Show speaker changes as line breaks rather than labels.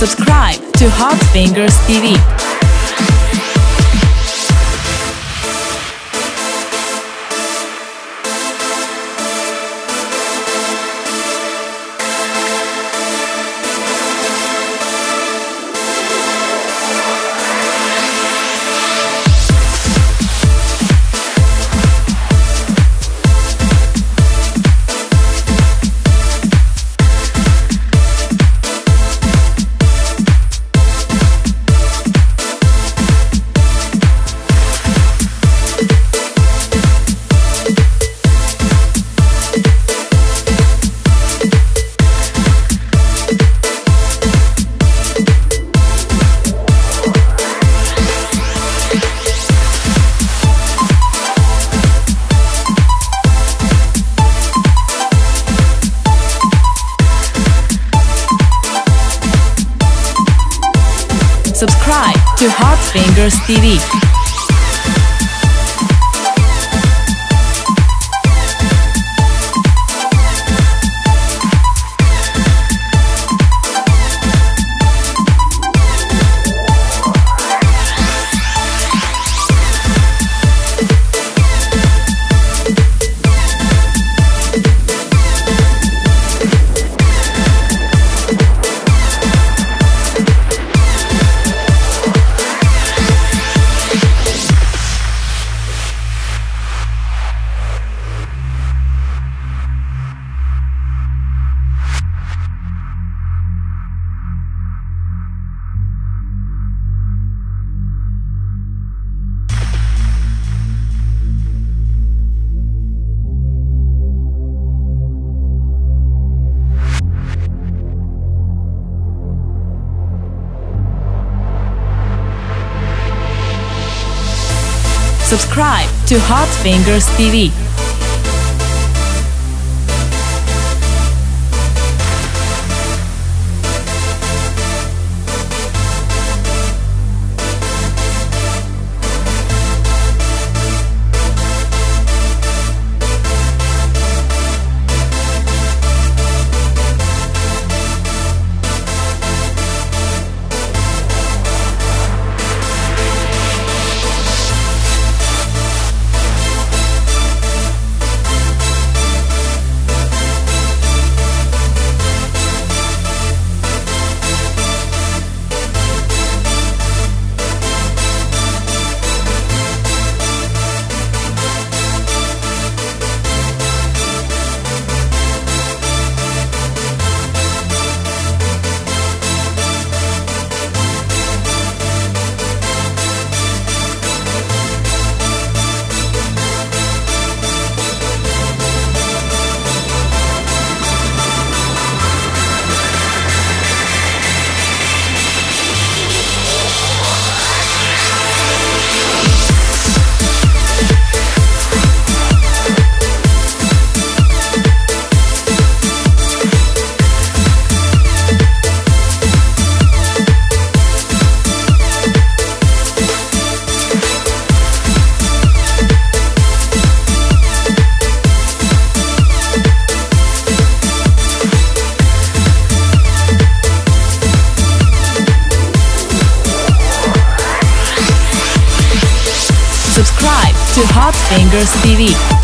Subscribe to Hot Fingers TV. To Hot Fingers TV. Subscribe to Hot Fingers TV. To Hot Fingers TV.